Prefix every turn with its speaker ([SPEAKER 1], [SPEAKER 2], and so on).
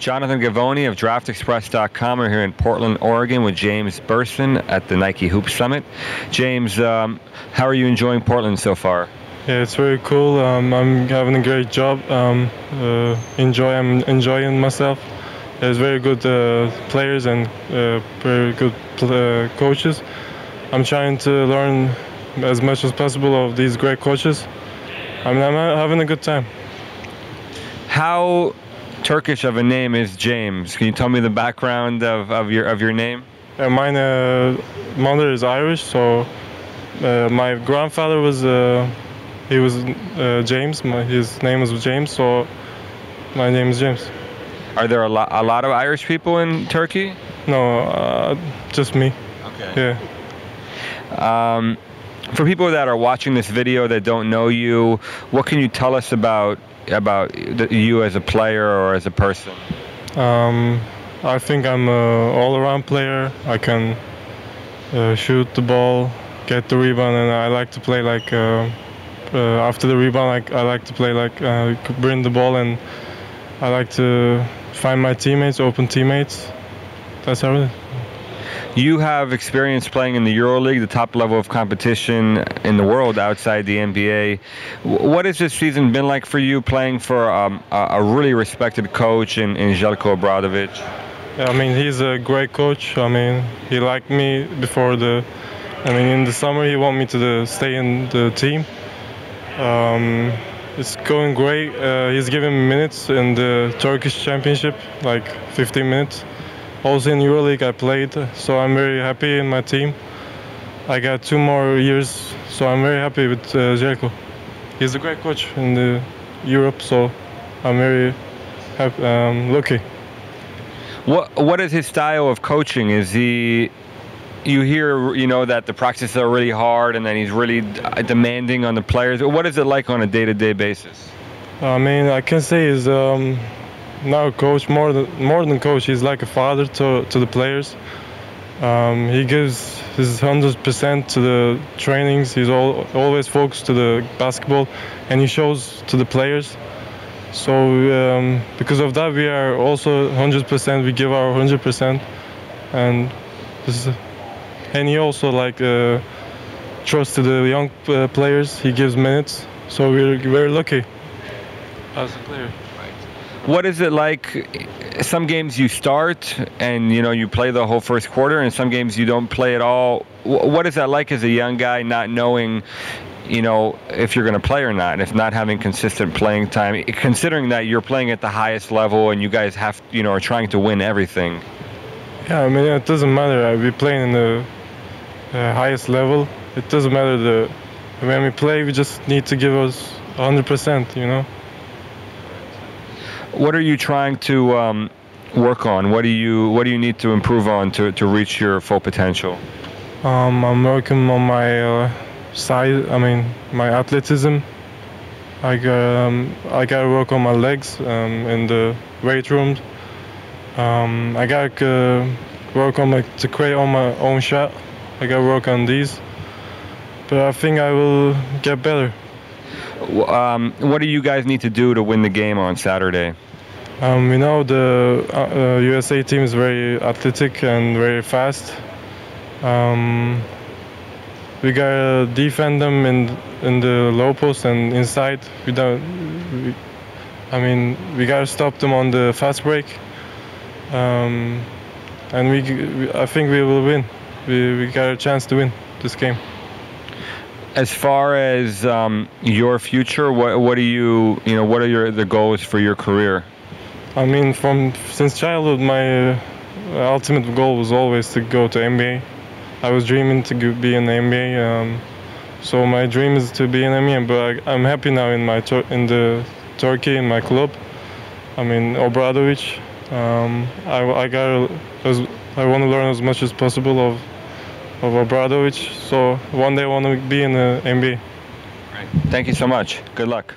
[SPEAKER 1] Jonathan Givony of DraftExpress.com. We're here in Portland, Oregon with James Birsen at the Nike Hoop Summit. James, um, how are you enjoying Portland so far?
[SPEAKER 2] Yeah, it's very cool. Um, I'm having a great job. Um, uh, enjoy. I'm enjoying myself. There's very good uh, players and uh, very good uh, coaches. I'm trying to learn as much as possible of these great coaches. I mean, I'm having a good time.
[SPEAKER 1] How Turkish of a name is James? Can you tell me the background of, of your of your name?
[SPEAKER 2] Uh, my uh, mother is Irish, so uh, my grandfather was uh, he was uh, James. My, his name was James, so my name is James.
[SPEAKER 1] Are there a lot a lot of Irish people in Turkey?
[SPEAKER 2] No, uh, just me.
[SPEAKER 1] Okay. Yeah. Um, for people that are watching this video that don't know you, what can you tell us about about you as a player or as a person?
[SPEAKER 2] Um, I think I'm an all-around player. I can uh, shoot the ball, get the rebound, and I like to play like uh, uh, after the rebound. I, I like to play like uh, bring the ball, and I like to find my teammates, open teammates. That's everything.
[SPEAKER 1] You have experience playing in the EuroLeague, the top level of competition in the world outside the NBA. What has this season been like for you playing for um, a really respected coach in, in Zeljko Obradovic?
[SPEAKER 2] Yeah, I mean, he's a great coach. I mean, he liked me before the. I mean, in the summer, he wanted me to the, stay in the team. Um, it's going great. Uh, he's giving minutes in the Turkish Championship, like 15 minutes. Also in EuroLeague I played, so I'm very happy in my team. I got two more years, so I'm very happy with uh. He's a great coach in the Europe, so I'm very happy, um, lucky.
[SPEAKER 1] What What is his style of coaching? Is he? You hear, you know, that the practices are really hard, and then he's really demanding on the players. What is it like on a day-to-day basis?
[SPEAKER 2] I mean, I can say he's um, now coach more than more than coach. He's like a father to to the players. Um, he gives his hundred percent to the trainings. He's all, always focused to the basketball, and he shows to the players. So um, because of that, we are also hundred percent. We give our hundred percent, and this is, and he also like uh, trusts to the young uh, players. He gives minutes, so we're very lucky as a player
[SPEAKER 1] what is it like? Some games you start and you know you play the whole first quarter, and some games you don't play at all. What is that like as a young guy, not knowing, you know, if you're going to play or not, and if not having consistent playing time, considering that you're playing at the highest level and you guys have, you know, are trying to win everything.
[SPEAKER 2] Yeah, I mean it doesn't matter. I be playing in the uh, highest level. It doesn't matter the when we play. We just need to give us 100%. You know.
[SPEAKER 1] What are you trying to um, work on? What do you What do you need to improve on to, to reach your full potential?
[SPEAKER 2] Um, I'm working on my uh, side. I mean, my athleticism. I got um, I gotta work on my legs um, in the weight room. Um, I gotta uh, work on my to create on my own shot. I gotta work on these, but I think I will get better.
[SPEAKER 1] Um, what do you guys need to do to win the game on Saturday?
[SPEAKER 2] Um, we know the uh, USA uh, team is very athletic and very fast. Um, we gotta defend them in in the low post and inside. We don't. We, I mean, we gotta stop them on the fast break. Um, and we, I think we will win. We, we got a chance to win this game
[SPEAKER 1] as far as um, your future, what what do you you know what are your the goals for your career?
[SPEAKER 2] I mean, from since childhood, my uh, ultimate goal was always to go to NBA. I was dreaming to be in the NBA. Um, so my dream is to be in NBA. But I, am happy now in my in the Turkey in my club. I mean, Obradovic. Um, I I got I want to learn as much as possible of of Obradovic. So one day I want to be in the NBA.
[SPEAKER 1] Right. Thank you so much. Good luck.